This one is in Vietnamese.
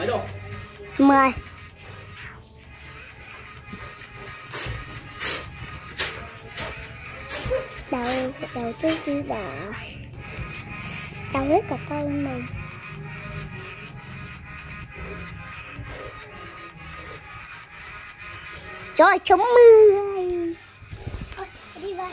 mấy đô mười. Đầu đầu tư đi đỏ đầu hết cả tay mình trời chống mưa đi vào